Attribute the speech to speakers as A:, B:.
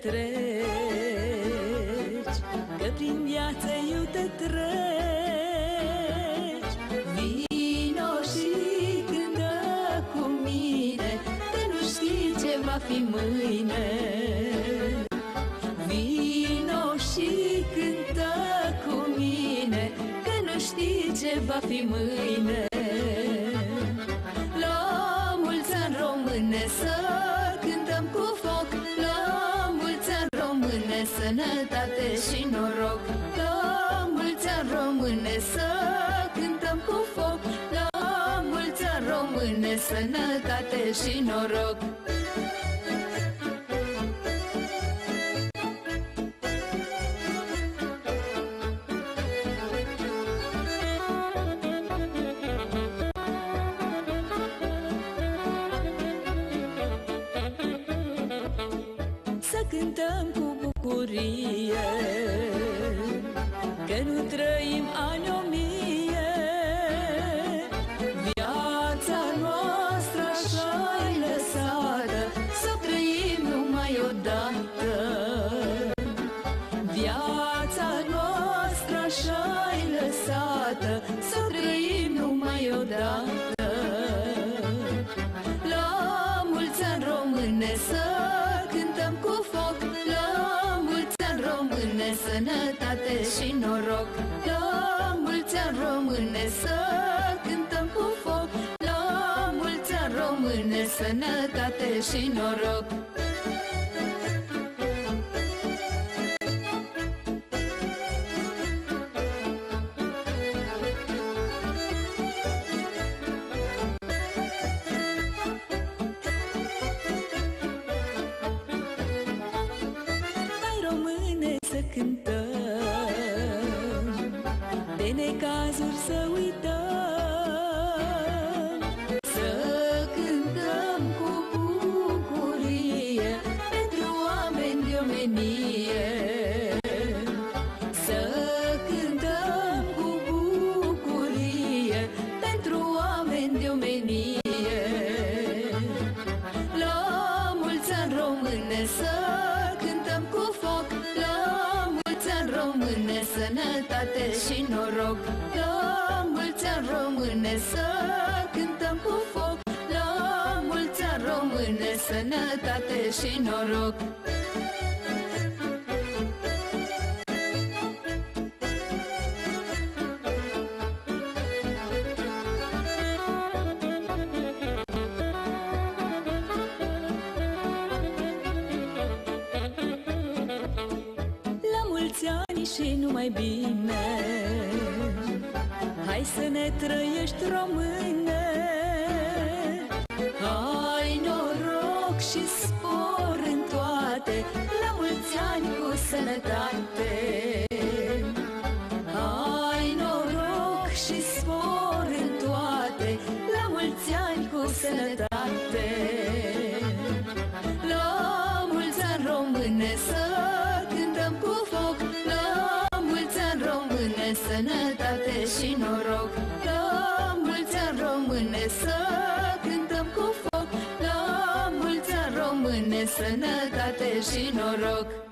A: treci Că prin viață eu te treci. Vino și cântă cu mine Că nu știi ce va fi mâine. Vino și cântă cu mine Că nu știi ce va fi mâine. La mulți ani române să sănătate și noroc. La mulți ani române să cântăm cu foc. La mulți ani române sănătate și noroc. Să cântăm cu bucurie Că nu trăim ani o mie. Viața noastră așa-i lăsată Să trăim numai odată. Viața noastră așa-i lăsată Să trăim numai odată sănătate și noroc. La mulți ani române să cântăm cu foc. La mulți ani române sănătate și noroc cântăm. De necazuri să uităm Să cântăm cu bucurie Pentru oameni de omenie. Să cântăm cu bucurie Pentru oameni de omenie. La mulți ani române să sănătate și noroc. La mulți ani române să cântăm cu foc. La mulți ani române sănătate și noroc și numai bine. Hai să ne trăiești române. Hai noroc și spor în toate La mulți ani cu sănătate. Hai noroc și spor în toate La mulți ani cu sănătate sănătate și noroc. La mulți ani române să cântăm cu foc. La mulți ani române sănătate și noroc